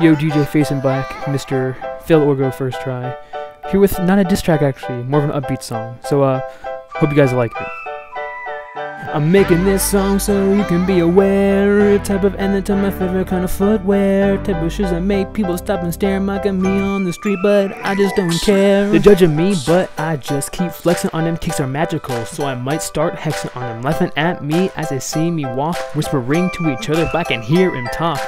Yo, DJ Faceplant, Mr. Phil Orgo First Try. Here with not a diss track actually, more of an upbeat song. So, uh, hope you guys like it. I'm making this song so you can be aware Type of end my favorite kind of footwear Type of shoes that make people stop and stare Mock at me on the street but I just don't care They're judging me but I just keep flexing on them Kicks are magical so I might start hexing on them Laughing at me as they see me walk Whispering to each other but I can hear him talk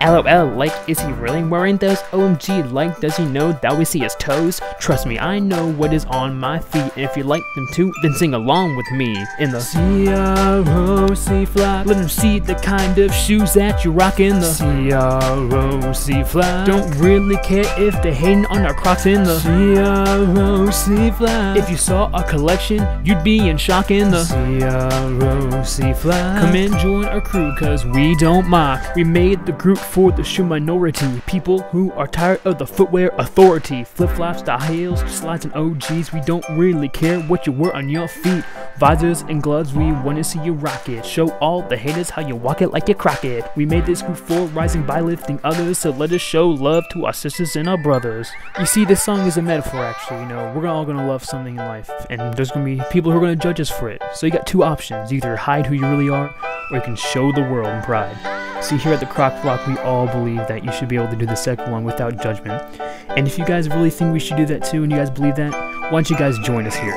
LOL like is he really wearing those? OMG like does he know that we see his toes? Trust me I know what is on my feet And if you like them too then sing along with me In the C-R-O-C flock Let them see the kind of shoes that you rock in the C-R-O-C flock Don't really care if they hating on our crocs in the C-R-O-C flock If you saw our collection, you'd be in shock in the C-R-O-C flock Come and join our crew cause we don't mock We made the group for the shoe minority People who are tired of the footwear authority Flip-flops, the high heels, slides and OGs We don't really care what you wear on your feet Visors and gloves, we wanna see you rock it. Show all the haters how you walk it like you crock it. We made this group for rising by lifting others, so let us show love to our sisters and our brothers. You see, this song is a metaphor, actually. You know, we're all gonna love something in life, and there's gonna be people who are gonna judge us for it. So you got two options: either hide who you really are, or you can show the world in pride. See, here at the Croc Flock, we all believe that you should be able to do the second one without judgment. And if you guys really think we should do that too, and you guys believe that, don't you guys join us here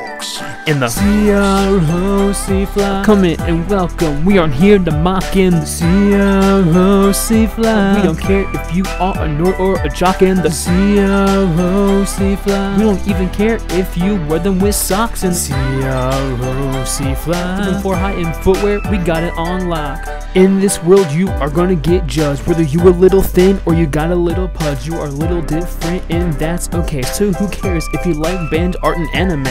in the C-R-O-C fly. Come in and welcome. We aren't here to mock in the C-R-O-C fly. We don't care if you are a nerd or a jock in the C-R-O-C. We don't even care if you wear them with socks in the C-R-O-C fly. Looking for high-end footwear, we got it on lock. In this world, you are gonna get judged. Whether you a little thin or you got a little pudge, you are a little different, and that's okay. So who cares if you like band art and anime?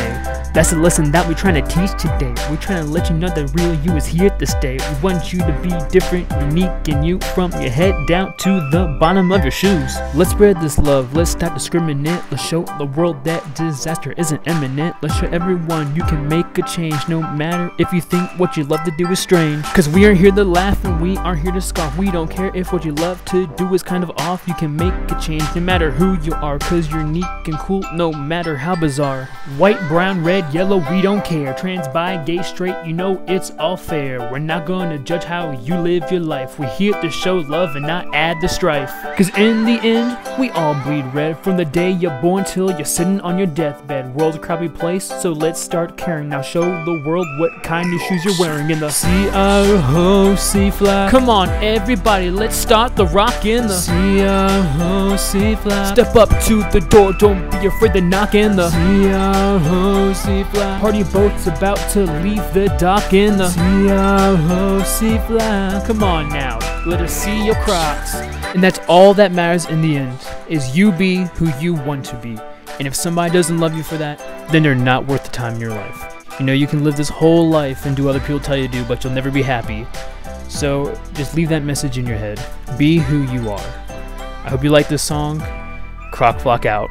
That's the lesson that we're trying to teach today. We're trying to let you know that real you is here to stay. We want you to be different, unique, and you from your head down to the bottom of your shoes. Let's spread this love. Let's stop discriminate. Let's show the world that disaster isn't imminent. Let's show everyone you can make a change, no matter if you think what you love to do is strange. Cause we aren't here to laugh and we aren't here to scoff. We don't care if what you love to do is kind of off. You can make a change no matter who you are. Cause you're unique and cool no matter how bizarre. White, brown, red, yellow, we don't care. Trans, bi, gay, straight, you know it's all fair. We're not gonna judge how you live your life. We're here to show love and not add the strife. Cause in the end, we all bleed red. From the day you're born till you're sitting on your deathbed. World's a crappy place, so let's start caring. Now show the world what kind of shoes you're wearing in the C-R-O-C flock. Come on, everybody, let's start the rock in the C-R-O-C flock. Step up to the door, don't be afraid to knock in the C-R-O-C Party boat's about to leave the dock in the C-R-O-C flock. Come on now, let us see your crocs. And that's all that matters in the end, is you be who you want to be. And if somebody doesn't love you for that, then they're not worth the time in your life. You know, you can live this whole life and do other people tell you to do, but you'll never be happy. So just leave that message in your head. Be who you are. I hope you like this song. Croc Flock out.